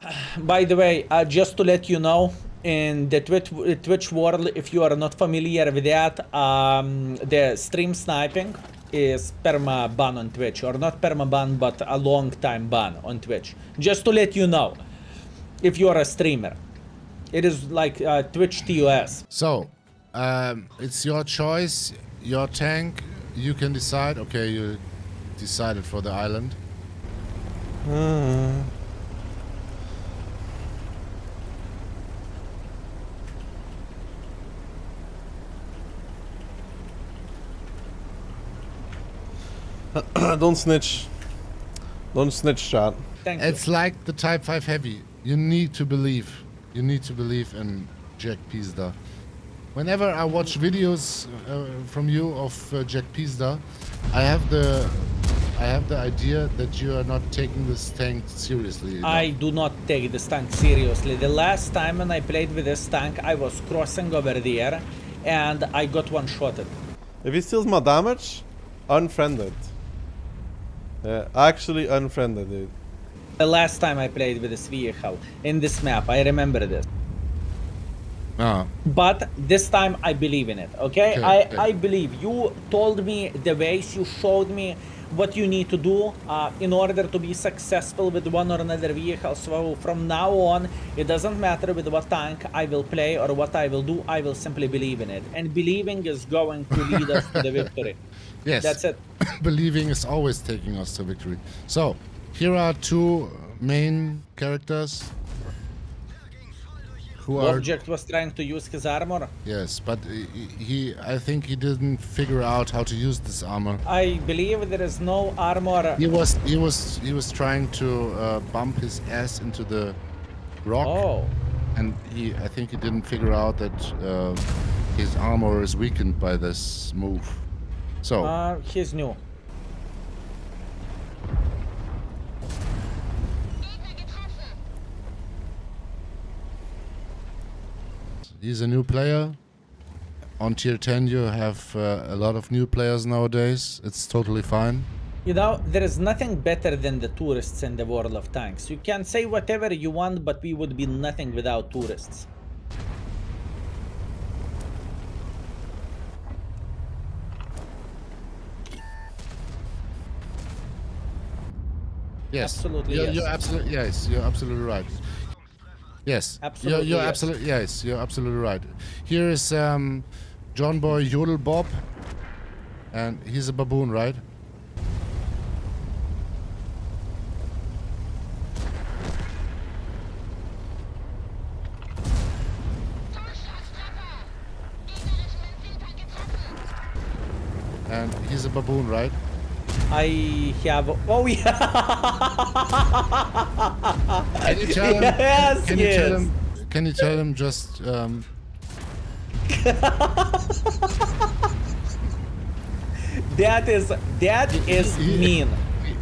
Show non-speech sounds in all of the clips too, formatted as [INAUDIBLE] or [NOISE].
[SIGHS] By the way, uh, just to let you know, in the Twitch, Twitch world, if you are not familiar with that, um, the stream sniping is perma ban on Twitch, or not perma ban, but a long time ban on Twitch. Just to let you know, if you are a streamer, it is like uh, Twitch TOS. So, um, it's your choice, your tank. You can decide. Okay, you decided for the island. Uh, [CLEARS THROAT] Don't snitch. Don't snitch, chat. Thank you. It's like the Type 5 Heavy. You need to believe. You need to believe in Jack Pizda. Whenever I watch videos uh, from you of uh, Jack Pizda, I have the I have the idea that you are not taking this tank seriously. enough. I do not take this tank seriously. The last time when I played with this tank, I was crossing over there and I got one shotted. If he steals my damage, unfriended. Yeah, actually unfriended, dude. The last time I played with this vehicle in this map, I remember this. Ah, But this time I believe in it, okay? Okay, I, okay. I believe. You told me the ways, you showed me what you need to do uh, in order to be successful with one or another vehicle. So from now on, it doesn't matter with what tank I will play or what I will do, I will simply believe in it. And believing is going to lead us to the [LAUGHS] victory. yes. That's it. [LAUGHS] Believing is always taking us to victory. So, here are two main characters who are Object was trying to use his armor. yes, but he, he I think he didn't figure out how to use this armor. I believe there is no armor. He was he was he was trying to uh, bump his ass into the rock, Oh. and he I think he didn't figure out that uh, his armor is weakened by this move. So Uh, he's new. he's a new player. On tier 10, you have uh, a lot of new players nowadays. It's totally fine. You know, there is nothing better than the tourists in the world of tanks. You can say whatever you want, but we would be nothing without tourists. Yes, Absolutely, You're, yes. you're absolutely yes. You're absolutely right. Yes, Absolutely, You're, you're yes. absolutely yes. You're absolutely right. Here is um, John Boy Yodel Bob, and he's a baboon, right? And he's a baboon, right? I have. Oh, yeah! Can you tell him? [LAUGHS] Yes, can you tell yes. him? Can you tell him just? Um, That is. That is mean.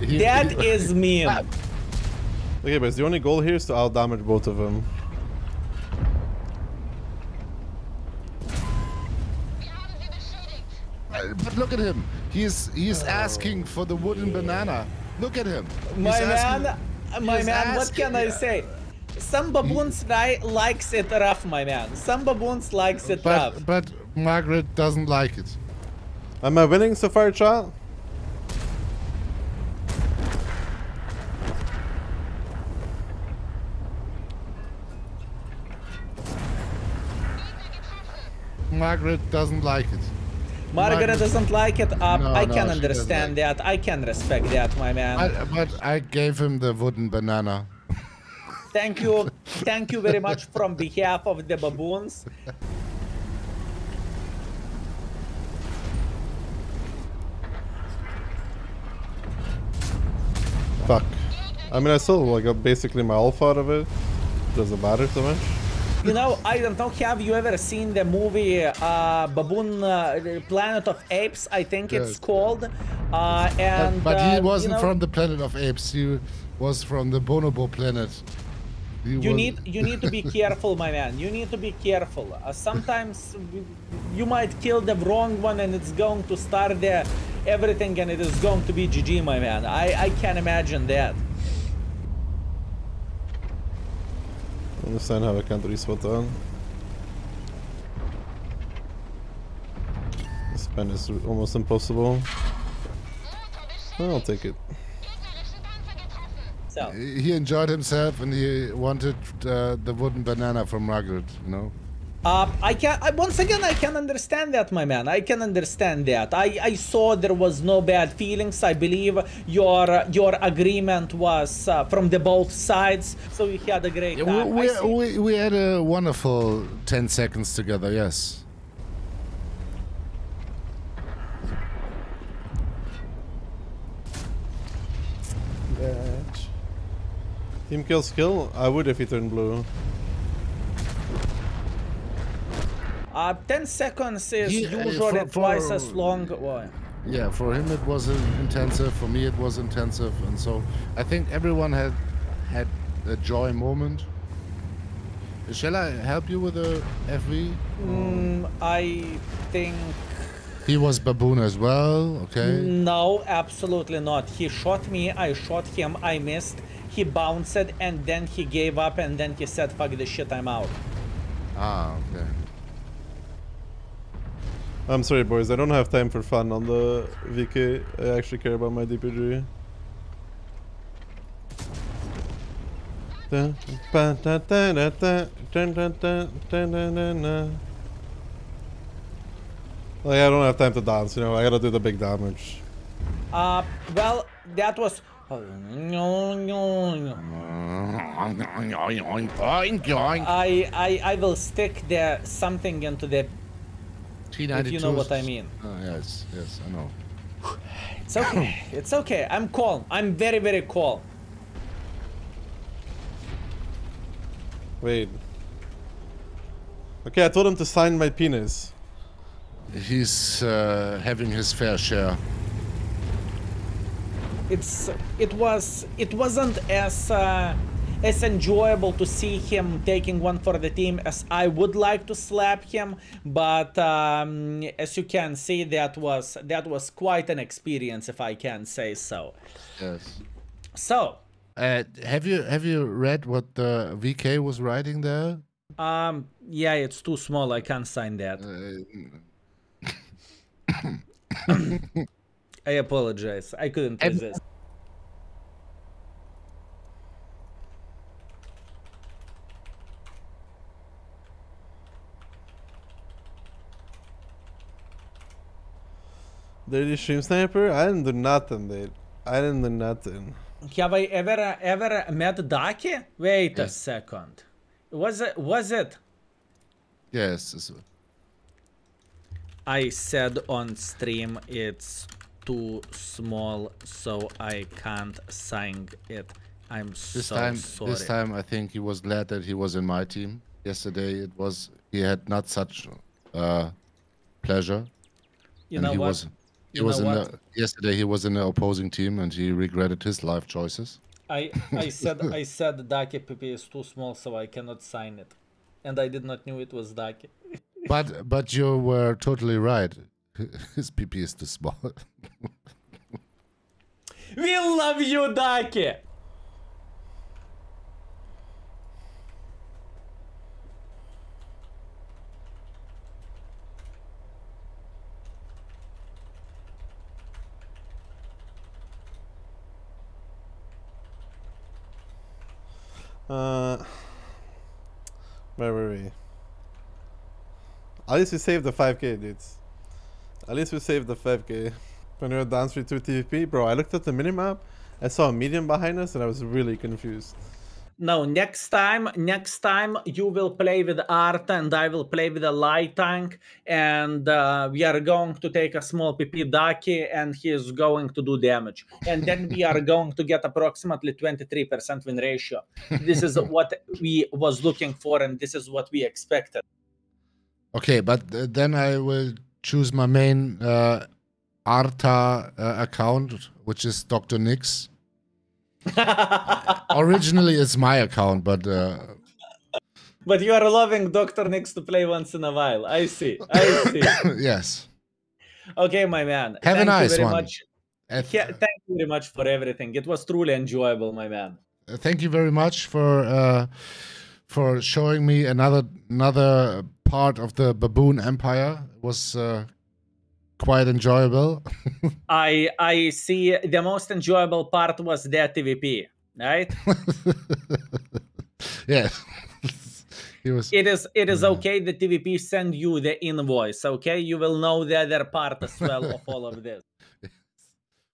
that is That he- is mean. [LAUGHS] Okay, but the only goal here is to out damage both of them. But look at him. He is He's he's oh. asking for the wooden banana. Look at him. My asking- man, my he's man, what asking- can I say? Some baboons li- likes it rough, my man. Some baboons likes it rough. But but Margaret doesn't like it. Am I winning so far, chat? Margaret doesn't like it. Margaret doesn't like it. Uh, No, I no, can understand that. I can respect that, my man. I, but I gave him the wooden banana. Thank you. Thank you very much from behalf of the baboons. Fuck. I mean, I still like got basically my alpha out of it. Doesn't matter so much. You know, I don't know, have you ever seen the movie uh, Baboon uh, Planet of Apes? I think it's Yes. called. Uh, and but uh, he wasn't know, from the planet of apes. He was from the bonobo planet. He You was- need you need to be [LAUGHS] careful, my man. You need to be careful. Uh, sometimes you might kill the wrong one, and it's going to start there everything, and it is going to be GG, my man. I I can't imagine that. Understand how I can't respawn down. This pen is almost impossible. I'll take it. So, He enjoyed himself and he wanted uh, the wooden banana from Margaret, you know? Uh, I can I, once again I can understand that, my man. I can understand that. I, I saw there was no bad feelings. I believe your your agreement was uh, from the both sides, so we had a great Yeah, time. we, I we, we had a wonderful 10 seconds together, yes. Bitch. Team kill skill? I would if he turned blue. Uh, 10 seconds is He- uh, usually for- twice for- as long. Well, Yeah, for him it was intensive, for me it was intensive, and so I think everyone had had a joy moment. Shall I help you with the FV? mm, I think He was baboon as well, okay? no, absolutely not. He shot me, I shot him, I missed. He bounced and then he gave up and then he said, fuck this shit, I'm out. Ah, okay. I'm sorry, boys. I don't have time for fun on the VK. I actually care about my DPG. Like, I don't have time to dance, you know. I gotta do the big damage. Uh, well, that was. uh. I, I, I will stick the something into the. T92 If you know what I mean. Oh, yes, yes, I know. It's okay. [COUGHS] it's okay. I'm calm. I'm very, very calm. Wait. Okay, I told him to sign my penis. He's uh, having his fair share. it's it was it wasn't as uh, as enjoyable to see him taking one for the team as I would like to slap him but um, as you can see that was that was quite an experience if I can say so. Yes. so. Uh, have you have you read what the VK was writing there? um yeah it's too small. I can't sign that. [COUGHS] I apologize. I couldn't Ev- resist Dirty stream sniper? I didn't do nothing, dude. I didn't do nothing. Have I ever ever met Daki? Wait a second. Was it was it? Yes. it's- I said on stream it's too small, so I can't sign it. I'm This so time, sorry. this time, I think he was glad that he was in my team. Yesterday, it was he had not such uh, pleasure. you and know he what? was he was in the yesterday he was in the opposing team and he regretted his life choices. I [LAUGHS] I said I said Daki PP is too small, so I cannot sign it, and I did not knew it was Daki. [LAUGHS] But but you were totally right. [LAUGHS] His PP is too small. We love you, Daki. Uh, [SIGHS] where were we? At least we saved the 5k, dudes. At least we saved the 5k. When we were down 3 2 TVP, bro, I looked at the minimap. I saw a medium behind us and I was really confused. No, next time, next time you will play with Art and I will play with a light tank, and uh, we are going to take a small PP Daki and he is going to do damage, and then we are [LAUGHS] going to get approximately 23% win ratio. This is what we was looking for, and this is what we expected. okay, but then I will choose my main uh, Arta uh, account, which is Dr. Nix. [LAUGHS] Originally, it's my account, but uh, but you are loving Doctor Nix to play once in a while. I see. I see. [COUGHS] yes. Okay, my man. Have a Thank nice you very one. much. At- Yeah, thank you very much for everything. It was truly enjoyable, my man. uh, thank you very much for uh, for for showing me another another part of the baboon empire. It was uh, quite enjoyable. [LAUGHS] I I see the most enjoyable part was their TVP, right? [LAUGHS] yes. [LAUGHS] he was It is it is Yeah. okay the TVP send you the invoice, okay? You will know the other part as well of all of this.